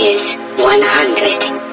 is 100.